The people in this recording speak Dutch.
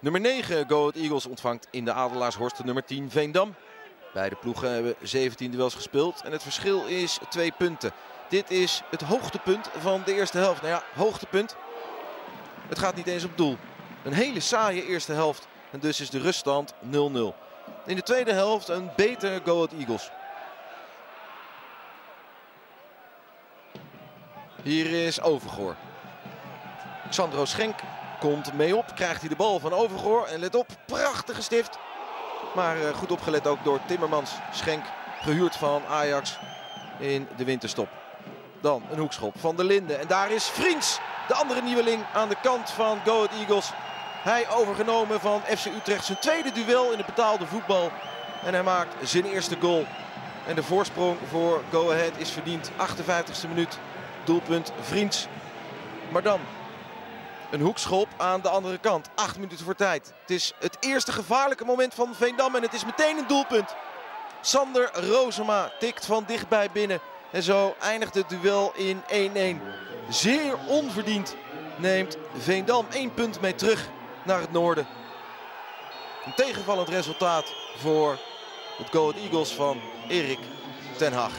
Nummer 9 Go Eagles ontvangt in de Adelaarshorst de nummer 10 Veendam. Beide ploegen hebben 17 duels gespeeld en het verschil is twee punten. Dit is het hoogtepunt van de eerste helft. Nou ja, hoogtepunt. Het gaat niet eens op doel. Een hele saaie eerste helft en dus is de ruststand 0-0. In de tweede helft een beter Go Eagles. Hier is Overgoor. Sandro Schenk komt mee op. Krijgt hij de bal van Overgoor. En let op, prachtige stift. Maar eh, goed opgelet ook door Timmermans. Schenk gehuurd van Ajax in de winterstop. Dan een hoekschop van de Linden. En daar is Vriends, de andere nieuweling aan de kant van Go Ahead Eagles. Hij overgenomen van FC Utrecht. Zijn tweede duel in het betaalde voetbal. En hij maakt zijn eerste goal. En de voorsprong voor Go Ahead is verdiend. 58e minuut. Doelpunt Vriends. Maar dan een hoekschop aan de andere kant. Acht minuten voor tijd. Het is het eerste gevaarlijke moment van Veendam. En het is meteen een doelpunt. Sander Rozema tikt van dichtbij binnen. En zo eindigt het duel in 1-1. Zeer onverdiend neemt Veendam één punt mee terug naar het noorden. Een tegenvallend resultaat voor het Go Eagles van Erik ten Hag.